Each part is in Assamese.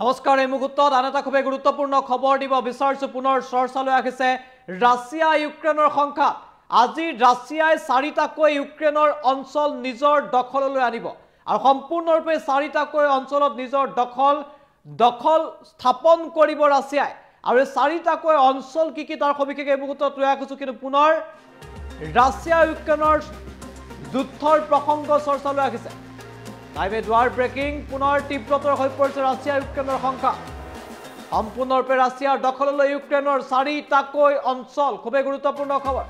নমস্কাৰ এই মুহূৰ্তত আন এটা খুবেই গুৰুত্বপূৰ্ণ খবৰ দিব বিচাৰিছোঁ। পুনৰ চৰ্চালৈ আহিছে ৰাছিয়া ইউক্ৰেইনৰ সংখ্যা আজি ৰাছিয়াই চাৰিটাকৈ ইউক্ৰেইনৰ অঞ্চল নিজৰ দখললৈ আনিব আৰু সম্পূৰ্ণৰূপে চাৰিটাকৈ অঞ্চলত নিজৰ দখল দখল স্থাপন কৰিব ৰাছিয়াই। আৰু এই চাৰিটাকৈ অঞ্চল কি কি তাৰ সবিশেষ এই মুহূৰ্তত লৈ আহিছোঁ কিন্তু পুনৰ ৰাছিয়া ইউক্ৰেইনৰ যুদ্ধৰ প্ৰসংগ চৰ্চালৈ আহিছে। লাইভে দুৱাৰ ব্ৰেকিং পুনৰ তীব্ৰতৰ হৈ পৰিছে ৰাছিয়া ইউক্ৰেইনৰ সংখ্যা। সম্পূৰ্ণৰূপে ৰাছিয়াৰ দখললৈ ইউক্ৰেইনৰ চাৰিটাকৈ অঞ্চল খুবেই গুৰুত্বপূৰ্ণ খবৰ।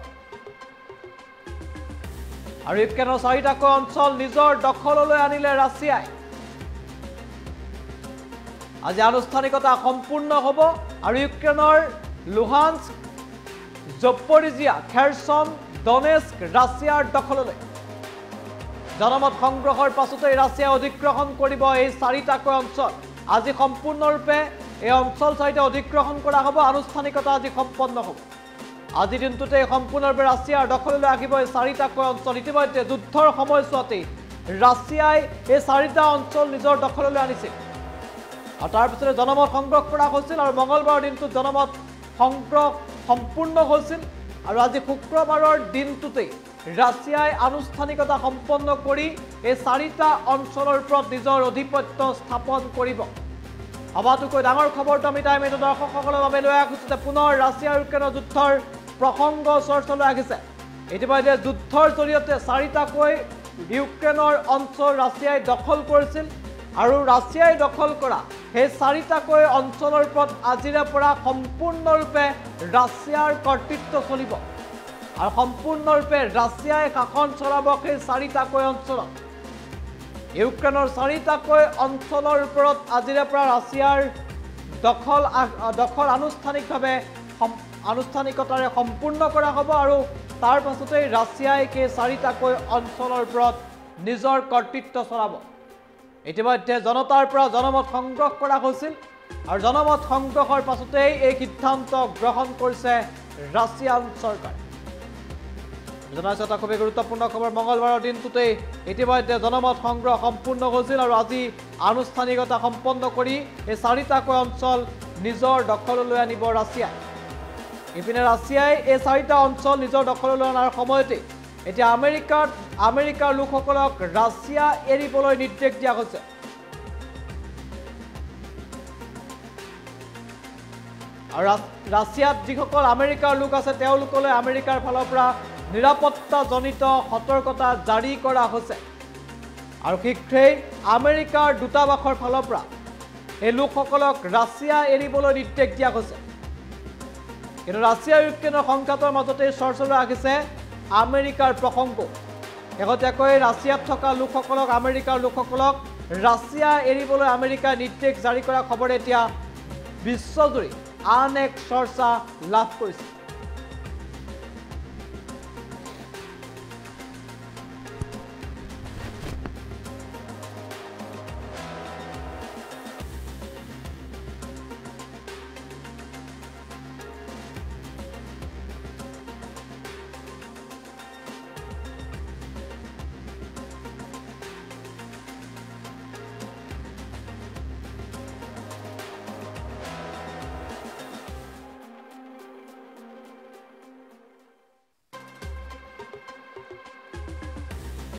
আৰু ইউক্ৰেইনৰ চাৰিটাকৈ অঞ্চল নিজৰ দখললৈ আনিলে ৰাছিয়াই। আজি আনুষ্ঠানিকতা সম্পূৰ্ণ হ'ব আৰু ইউক্ৰেইনৰ লুহান্স জপৰিজিয়া খেৰচন ডনেস্ক ৰাছিয়াৰ দখললৈ। জনমত সংগ্ৰহৰ পাছতেই ৰাছিয়াই অধিগ্ৰহণ কৰিব এই চাৰিটাকৈ অঞ্চল। আজি সম্পূৰ্ণৰূপে এই অঞ্চল চাৰিটা অধিগ্ৰহণ কৰা হ'ব আনুষ্ঠানিকতা আজি সম্পন্ন হ'ব। আজিৰ দিনটোতে সম্পূৰ্ণৰূপে ৰাছিয়াৰ দখললৈ আহিব এই চাৰিটাকৈ অঞ্চল। ইতিমধ্যে যুদ্ধৰ সময়ছোৱাতেই ৰাছিয়াই এই চাৰিটা অঞ্চল নিজৰ দখললৈ আনিছিল। আৰু তাৰপিছতে জনমত সংগ্ৰহ কৰা হৈছিল আৰু মঙলবাৰৰ দিনটোত জনমত সংগ্ৰহ সম্পূৰ্ণ হৈছিল। আৰু আজি শুক্ৰবাৰৰ দিনটোতেই ৰাছিয়াই আনুষ্ঠানিকতা সম্পন্ন কৰি এই চাৰিটা অঞ্চলৰ ওপৰত নিজৰ আধিপত্য স্থাপন কৰিব। সবাতোকৈ ডাঙৰ খবৰটো আমি টাইম এইটো দৰ্শকসকলৰ বাবে লৈ আহিছোঁ যে পুনৰ ৰাছিয়া ইউক্ৰেইনৰ যুদ্ধৰ প্ৰসংগ চৰ্চালৈ আহিছে। ইতিমধ্যে যুদ্ধৰ জৰিয়তে চাৰিটাকৈ ইউক্ৰেইনৰ অঞ্চল ৰাছিয়াই দখল কৰিছিল আৰু ৰাছিয়াই দখল কৰা সেই চাৰিটাকৈ অঞ্চলৰ ওপৰত আজিৰে পৰা সম্পূৰ্ণৰূপে ৰাছিয়াৰ কৰ্তৃত্ব চলিব। আৰু সম্পূৰ্ণৰূপে ৰাছিয়াই শাসন চলাব সেই চাৰিটাকৈ অঞ্চলত ইউক্ৰেইনৰ চাৰিটাকৈ অঞ্চলৰ ওপৰত আজিৰে পৰা ৰাছিয়াৰ দখল দখল আনুষ্ঠানিকভাৱে আনুষ্ঠানিকতাৰে সম্পূৰ্ণ কৰা হ'ব আৰু তাৰ পাছতেই ৰাছিয়াই সেই চাৰিটাকৈ অঞ্চলৰ ওপৰত নিজৰ কৰ্তৃত্ব চলাব। ইতিমধ্যে জনতাৰ পৰা জনমত সংগ্ৰহ কৰা হৈছিল আৰু জনমত সংগ্ৰহৰ পাছতেই এই সিদ্ধান্ত গ্ৰহণ কৰিছে ৰাছিয়ান চৰকাৰ। জনাইছোঁ এটা খুবেই গুৰুত্বপূৰ্ণ খবৰ মঙলবাৰৰ দিনটোতেই। ইতিমধ্যে জনমত সংগ্ৰহ সম্পূৰ্ণ হৈছিল আৰু আজি আনুষ্ঠানিকতা সম্পন্ন কৰি এই চাৰিটাকৈ অঞ্চল নিজৰ দখললৈ আনিব ৰাছিয়াই। ইপিনে ৰাছিয়াই এই চাৰিটা অঞ্চল নিজৰ দখললৈ অনাৰ সময়তে এতিয়া আমেৰিকাত আমেৰিকাৰ লোকসকলক ৰাছিয়া এৰিবলৈ নিৰ্দেশ দিয়া হৈছে। আৰু ৰাছিয়াত যিসকল আমেৰিকাৰ লোক আছে তেওঁলোকলৈ আমেৰিকাৰ ফালৰ পৰা নিৰাপত্তাজনিত সতৰ্কতা জাৰি কৰা হৈছে। আৰু শীঘ্ৰেই আমেৰিকাৰ দূতাবাসৰ ফালৰ পৰা এই লোকসকলক ৰাছিয়া এৰিবলৈ নিৰ্দেশ দিয়া হৈছে। কিন্তু ৰাছিয়া ইউক্ৰেইনৰ সংঘাতৰ মাজতেই চৰ্চালৈ আহিছে আমেৰিকাৰ প্ৰসংগ। শেহতীয়াকৈ ৰাছিয়াত থকা লোকসকলক আমেৰিকাৰ লোকসকলক ৰাছিয়া এৰিবলৈ আমেৰিকাই নিৰ্দেশ জাৰি কৰা খবৰে এতিয়া বিশ্বজুৰি আন এক চৰ্চা লাভ কৰিছে।